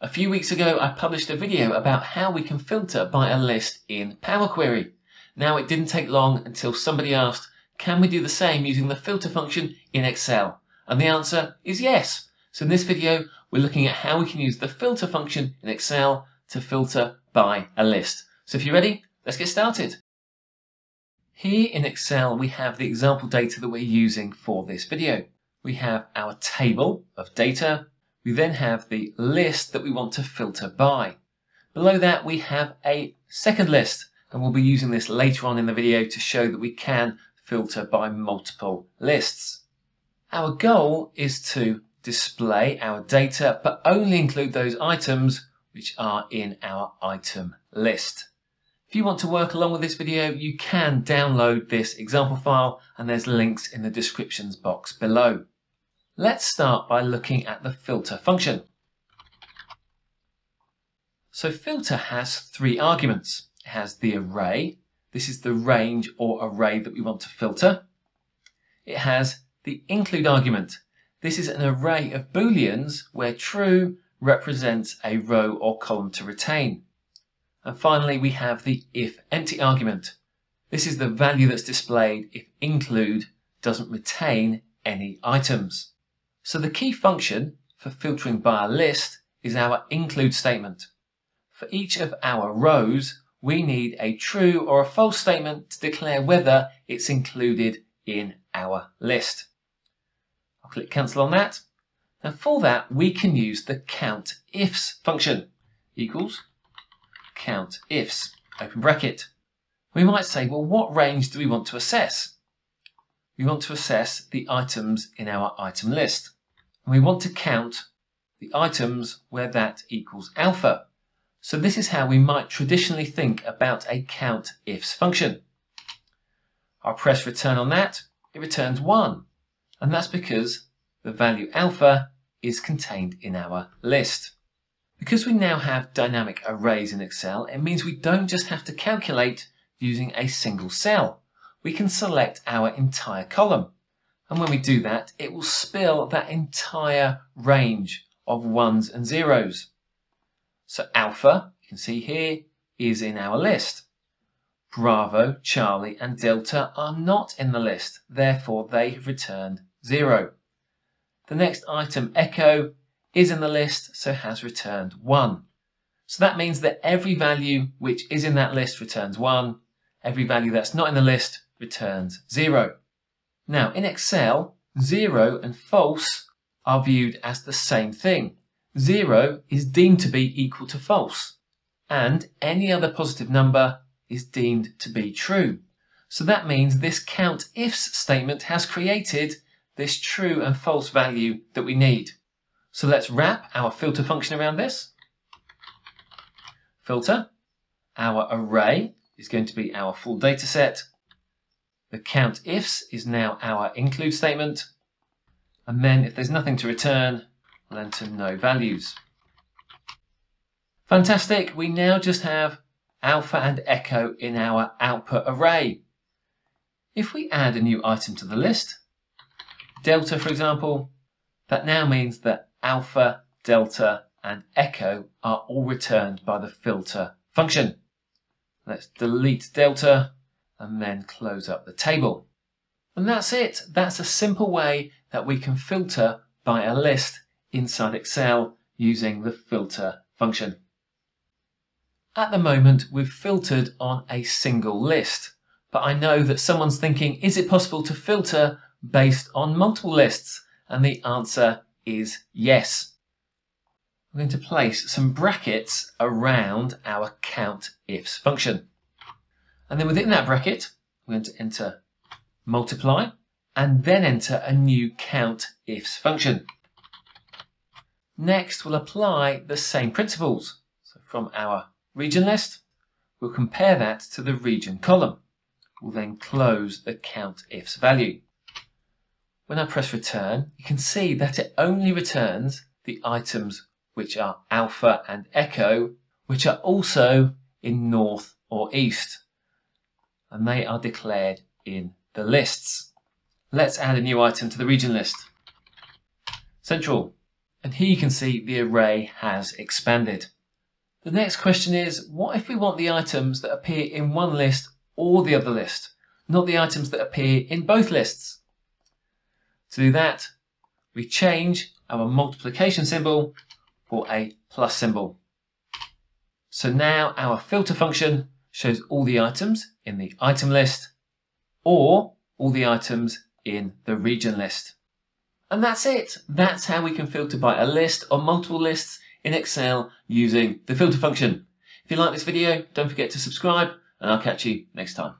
A few weeks ago, I published a video about how we can filter by a list in Power Query. Now, it didn't take long until somebody asked, can we do the same using the filter function in Excel? And the answer is yes. So in this video, we're looking at how we can use the filter function in Excel to filter by a list. So if you're ready, let's get started. Here in Excel, we have the example data that we're using for this video. We have our table of data. We then have the list that we want to filter by. Below that, we have a second list, and we'll be using this later on in the video to show that we can filter by multiple lists. Our goal is to display our data, but only include those items which are in our item list. If you want to work along with this video, you can download this example file and there's links in the descriptions box below. Let's start by looking at the filter function. So filter has three arguments. It has the array, this is the range or array that we want to filter. It has the include argument. This is an array of booleans where true represents a row or column to retain. And finally, we have the if empty argument. This is the value that's displayed if include doesn't retain any items. So the key function for filtering by a list is our include statement. For each of our rows, we need a true or a false statement to declare whether it's included in our list. I'll click cancel on that. And for that, we can use the count ifs function equals count ifs, open bracket. We might say, well, what range do we want to assess? We want to assess the items in our item list. And we want to count the items where that equals alpha. So this is how we might traditionally think about a count ifs function. I'll press return on that, it returns 1. And that's because the value alpha is contained in our list. Because we now have dynamic arrays in Excel, it means we don't just have to calculate using a single cell. We can select our entire column. And when we do that, it will spill that entire range of ones and zeros. So alpha, you can see here, is in our list. Bravo, Charlie and Delta are not in the list, therefore they have returned zero. The next item, Echo, is in the list, so has returned one. So that means that every value which is in that list returns one, every value that's not in the list returns zero. Now in Excel, zero and false are viewed as the same thing. 0 is deemed to be equal to false, and any other positive number is deemed to be true. So that means this count ifs statement has created this true and false value that we need. So let's wrap our filter function around this. Filter, our array is going to be our full data set. The count ifs is now our include statement. And then if there's nothing to return, We'll enter no values. Fantastic, we now just have alpha and echo in our output array. If we add a new item to the list, delta for example, that now means that alpha, delta and echo are all returned by the filter function. Let's delete delta and then close up the table. And that's it. That's a simple way that we can filter by a list inside Excel using the filter function. At the moment, we've filtered on a single list, but I know that someone's thinking, is it possible to filter based on multiple lists? And the answer is yes. I'm going to place some brackets around our count ifs function. And then within that bracket, we're going to enter multiply and then enter a new count ifs function. Next, we'll apply the same principles. So from our region list, we'll compare that to the region column. We'll then close the count ifs value. When I press return, you can see that it only returns the items which are alpha and echo, which are also in north or east. And they are declared in the lists. Let's add a new item to the region list. Central And here you can see the array has expanded. The next question is, what if we want the items that appear in one list or the other list, not the items that appear in both lists? To do that, we change our multiplication symbol for a plus symbol. So now our filter function shows all the items in the item list or all the items in the region list. And that's it. That's how we can filter by a list or multiple lists in Excel using the filter function. If you like this video, don't forget to subscribe and I'll catch you next time.